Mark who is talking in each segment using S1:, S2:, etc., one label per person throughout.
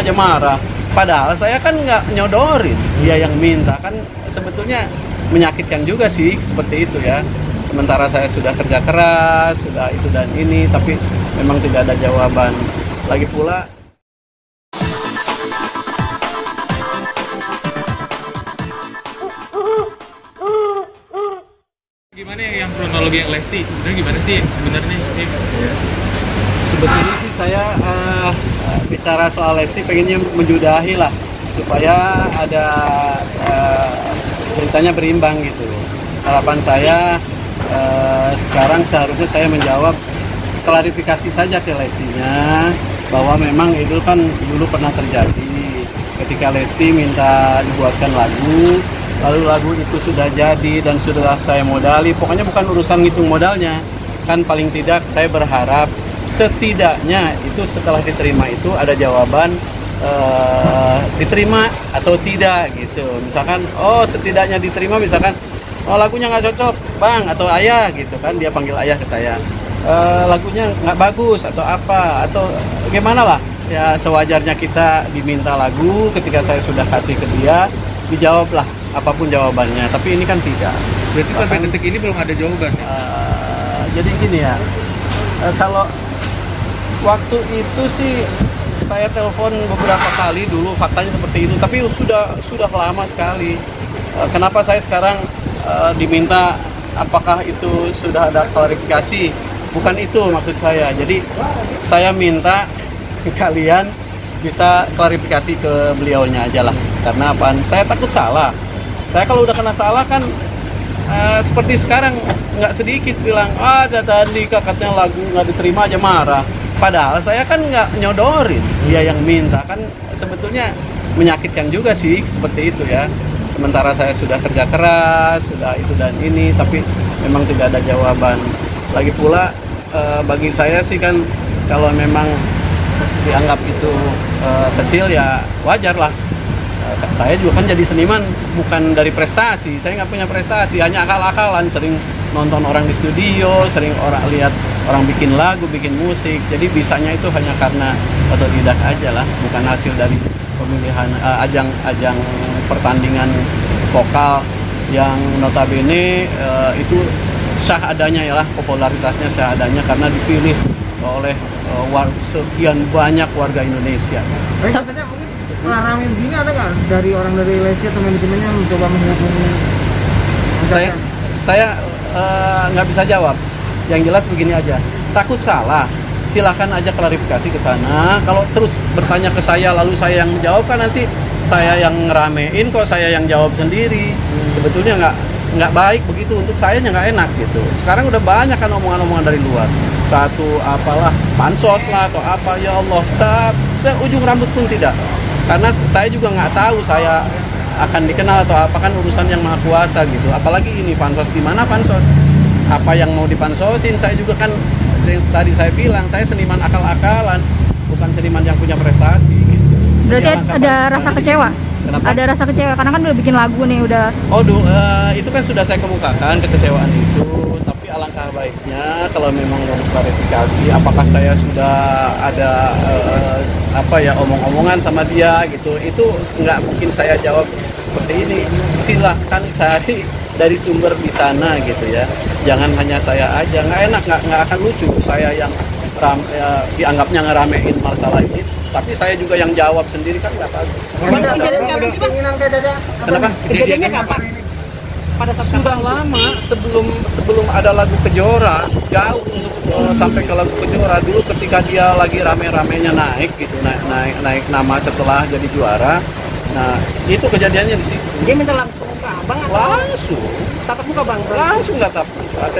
S1: aja marah. Padahal saya kan nggak nyodorin, dia yang minta kan sebetulnya menyakitkan juga sih seperti itu ya. Sementara saya sudah kerja keras, sudah itu dan ini, tapi memang tidak ada jawaban. Lagi pula
S2: Gimana ya yang kronologi yang Lesti? Sebenarnya gimana sih sebenarnya?
S1: Sebetulnya sih saya eh, bicara soal Lesti pengennya menjudahi lah supaya ada ceritanya berimbang gitu. Harapan saya eh, sekarang seharusnya saya menjawab klarifikasi saja ke Lestinya bahwa memang itu kan dulu pernah terjadi. Ketika Lesti minta dibuatkan lagu lalu lagu itu sudah jadi dan sudah saya modali. Pokoknya bukan urusan ngitung modalnya kan paling tidak saya berharap setidaknya itu setelah diterima itu ada jawaban eh, diterima atau tidak gitu misalkan oh setidaknya diterima misalkan oh lagunya nggak cocok bang atau ayah gitu kan dia panggil ayah ke saya Eh, lagunya nggak bagus atau apa atau gimana lah ya sewajarnya kita diminta lagu ketika saya sudah kasih ke dia dijawablah apa pun jawabannya tapi ini kan tidak
S2: berarti sampai detik ini belum ada jawaban. ya?
S1: Eh, jadi gini ya eh, kalau waktu itu sih saya telepon beberapa kali dulu faktanya seperti itu. Tapi sudah sudah lama sekali. Eh, kenapa saya sekarang eh, diminta apakah itu sudah ada klarifikasi? Bukan itu maksud saya. Jadi saya minta kalian bisa klarifikasi ke beliaunya aja lah. Karena apa saya takut salah. Saya kalau udah kena salah kan Eh, seperti sekarang nggak sedikit bilang ah tadi kakaknya lagu nggak diterima aja marah padahal saya kan nggak nyodorin. Dia yang minta. Kan sebetulnya menyakitkan juga sih seperti itu ya. Sementara saya sudah kerja keras sudah itu dan ini tapi memang tidak ada jawaban. Lagi pula eh, bagi saya sih kan kalau memang dianggap itu eh, kecil ya wajar lah. Eh, saya juga kan jadi seniman bukan dari prestasi. Saya nggak punya prestasi hanya akal-akalan. Sering nonton orang di studio sering orang lihat orang bikin lagu bikin musik. Jadi bisanya itu hanya karena otodidak aja lah bukan hasil dari pemilihan eh, ajang-ajang pertandingan vokal yang notabene eh, itu sah adanya ya lah popularitasnya sah adanya karena dipilih oleh eh, war- sekian banyak warga Indonesia.
S3: Tapi katanya mungkin gini ada nggak? Dari orang dari Lesti atau manajemennya mencoba menghubungi
S1: saya saya nggak bisa jawab yang jelas begini aja takut salah silahkan aja klarifikasi ke sana. Kalau terus bertanya ke saya lalu saya yang menjawab kan nanti saya yang ngeramein kok saya yang jawab sendiri. Sebetulnya nggak nggak baik begitu untuk saya nggak enak gitu. Sekarang udah banyak kan omongan-omongan dari luar. Satu apalah pansos lah atau apa ya Allah se seujung rambut pun tidak. Karena saya juga nggak tahu saya akan dikenal atau apa kan urusan yang maha kuasa gitu. Apalagi ini pansos di mana pansos apa yang mau dipansosin saya juga kan yang tadi saya bilang saya seniman akal-akalan bukan seniman yang punya prestasi gitu
S4: Berarti
S1: Jangan
S4: ada rasa kecewa.
S1: Kenapa?
S4: Ada rasa kecewa karena kan udah bikin lagu nih udah
S1: Oh, du- eh, itu kan sudah saya kemukakan kekecewaan itu. Tapi alangkah baiknya kalau memang mau klarifikasi, apakah saya sudah ada eh, apa ya omong-omongan sama dia gitu? Itu nggak mungkin saya jawab seperti ini. Silahkan cari dari sumber di sana gitu ya. Jangan hanya saya aja. Nggak enak, nggak nggak akan lucu. Saya yang ram, ya, dianggapnya ngeramein masalah ini, tapi saya juga yang jawab sendiri kan nggak.
S3: Bang, kejadian kapan sih bang? Dada.
S1: Kenapa?
S3: Kejadiannya kapan? Pada saat
S1: sudah lama sebelum sebelum ada lagu Kejora jauh untuk eh, sampai ke lagu Kejora dulu ketika dia lagi rame-ramenya naik gitu naik naik naik nama setelah jadi juara nah itu kejadiannya di situ
S3: Dia minta langsung ke abang atau
S1: langsung.
S3: Tatap muka bang?
S1: langsung nggak tahu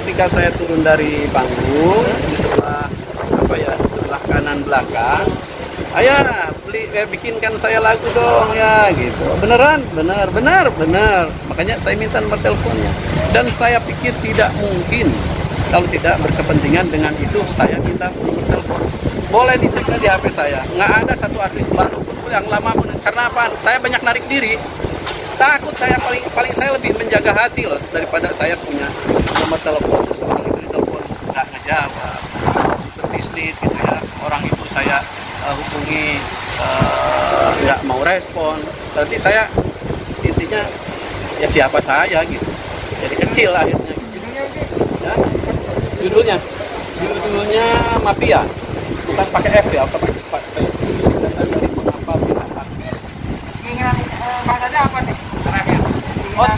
S1: ketika saya turun dari panggung di sebelah apa ya di sebelah kanan belakang ayah beli eh, bikinkan saya lagu dong ya gitu. Beneran? Bener bener bener. Makanya saya minta nomor teleponnya. Dan saya pikir tidak mungkin. Kalau tidak berkepentingan dengan itu saya minta nomor telepon. Boleh dicek di HP saya. Nggak ada satu artis baru pun yang lama pun. Karena apa saya banyak narik diri takut saya paling paling saya lebih menjaga hati loh daripada saya punya nomor telepon terus orang itu ditelepon nggak ngejawab berbisnis gitu ya. Orang itu saya eh, hubungi eh, nggak mau respon. Berarti saya intinya ya siapa saya gitu. Jadi kecil akhirnya. Ya. judulnya judulnya mafia. Bukan pakai F ya pakai
S3: apa nih?
S1: Oh.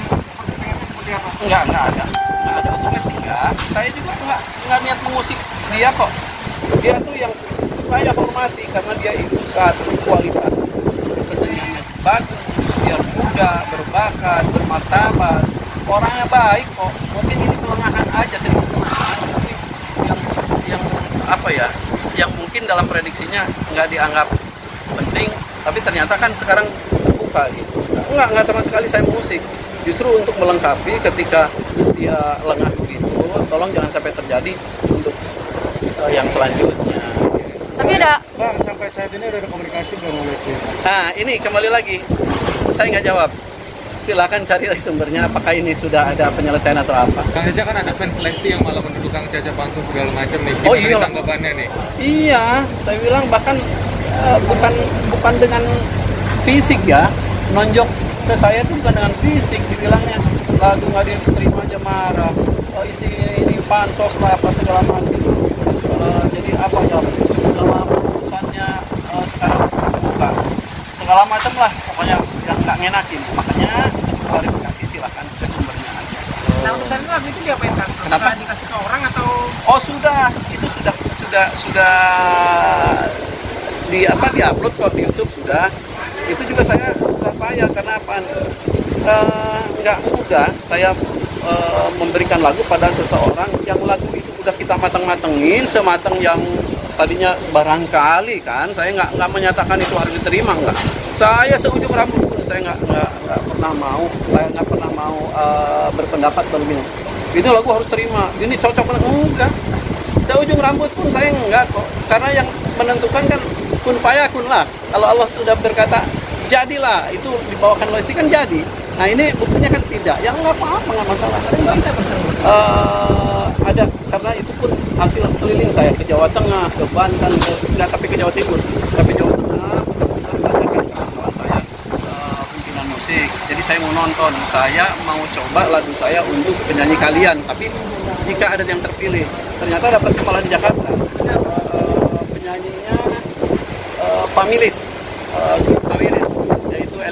S1: Enggak enggak ada. Enggak ada Lesti enggak saya juga enggak enggak niat mengusik dia kok. Dia tuh yang saya hormati karena dia itu satu kualitas keseniannya bagus dia muda berbakat bermartabat. Orangnya baik kok. Mungkin ini kelengahan aja sedikit kelengahan tapi yang yang apa ya yang mungkin dalam prediksinya nggak dianggap penting tapi ternyata kan sekarang terbuka gitu. Enggak enggak sama sekali saya musik justru untuk melengkapi ketika dia lengah begitu tolong jangan sampai terjadi untuk eh, yang selanjutnya
S4: Tapi ada
S3: Bang, sampai saat ini ada komunikasi belum
S1: nah ini kembali lagi saya nggak jawab silakan cari sumbernya apakah ini sudah ada penyelesaian atau apa
S2: Kang Caca kan ada fans Lesti yang malah menuduh Kang Caca palsu segala macam nih. Gimana
S1: Oh, iya.
S2: tanggapannya nih?
S1: Iya, saya bilang bahkan eh, bukan bukan dengan fisik ya, nonjok ke saya itu bukan dengan fisik, dibilangnya lagu nggak diterima aja marah, oh, ini ini pansos lah apa segala macam. Eh, jadi apa ya, dalam urusannya eh, sekarang buka segala macam lah, pokoknya yang nggak ngenakin. Makanya untuk klarifikasi silahkan ke sumbernya aja.
S3: Nah, utusan itu lagu itu diapain kan?
S1: Kenapa?
S3: Apakah dikasih ke orang atau
S1: Oh sudah, itu sudah sudah sudah di apa diupload kok di YouTube sudah. Itu juga saya sudah payah karena apa? Eh, nggak mudah saya eh, memberikan lagu pada seseorang yang lagu itu udah kita matang-matengin sematang yang tadinya barangkali kan saya nggak nggak menyatakan itu harus diterima nggak. Saya seujung rambut pun saya nggak nggak pernah mau saya nggak pernah mau eh, berpendapat begini ini lagu harus terima ini cocok enggak? Seujung rambut pun saya enggak kok karena yang menentukan kan kun fayakun lah. Kalau Allah sudah berkata jadilah itu dibawakan oleh kan jadi. Nah ini buktinya kan tidak. Ya nggak apa-apa nggak masalah. Eh, ada karena itu pun hasil keliling saya ke Jawa Tengah ke Banten ke, nggak sampai ke Jawa Timur tapi Jawa Tengah saya eh, musik. Jadi saya mau nonton saya mau coba lagu saya untuk penyanyi kalian. Tapi jika ada yang terpilih ternyata dapat malah di Jakarta. Eh, penyanyinya grup Pamilis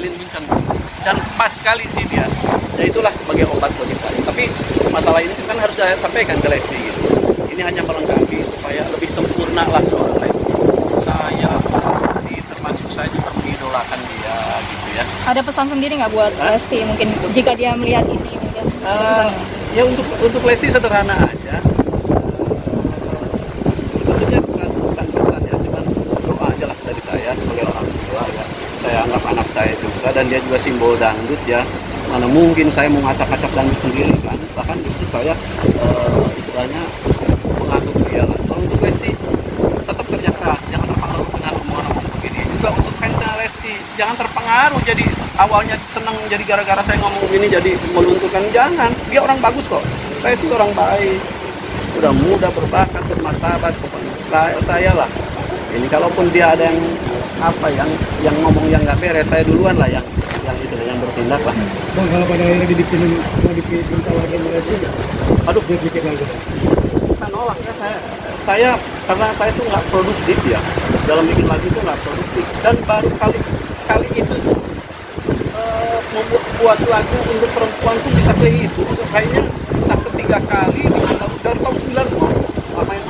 S1: Elin Vincent dan pas sekali sih dia ya itulah sebagai obat bagi saya tapi masalah ini kan harus saya sampaikan ke Lesti gitu ini hanya melengkapi supaya lebih sempurna lah soal Lesti saya di termasuk saya juga mengidolakan dia gitu ya
S4: ada pesan sendiri nggak buat
S1: Hah?
S4: Lesti mungkin jika dia melihat ini mungkin pesannya?
S1: ya untuk untuk Lesti sederhana aja. Eh, sebetulnya bukan bukan pesan ya, cuman doa aja lah dari saya sebagai orang tua ya. Saya anggap anak saya juga dan dia juga simbol dangdut ya. Mana mungkin saya mau ngacak-ngacak dangdut sendiri kan? Bahkan justru saya eh, istilahnya mengatur dia lah. Kalau untuk Lesti tetap kerja keras, jangan terpengaruh dengan omongan-omongan begini. Juga untuk fansnya Lesti, jangan terpengaruh jadi awalnya seneng jadi gara-gara saya ngomong gini jadi melunturkan jangan. Dia orang bagus kok. Lesti orang baik, udah muda, berbakat, bermartabat. Pokoknya saya, saya lah ini kalaupun dia ada yang apa yang yang ngomong yang nggak beres saya duluan lah yang yang itu yang bertindak lah.
S3: Bang kalau pada akhirnya dibikinin dibikinin lagi mereka
S1: aduh.
S3: Dia bikin lagi.
S1: Kita nolak ya saya saya karena saya tuh nggak produktif ya. Dalam bikin lagu itu nggak produktif. Dan baru kali kali itu eh, membuat buat lagu untuk perempuan tuh bisa kayak itu kayaknya tak ketiga kali di dalam tahun 90 main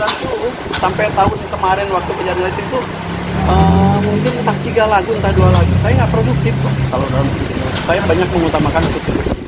S1: 1990 sampai tahun kemarin waktu kejadian itu uh, mungkin entah tiga lagu entah dua lagu. Saya nggak produktif kok kalau dalam saya banyak mengutamakan itu.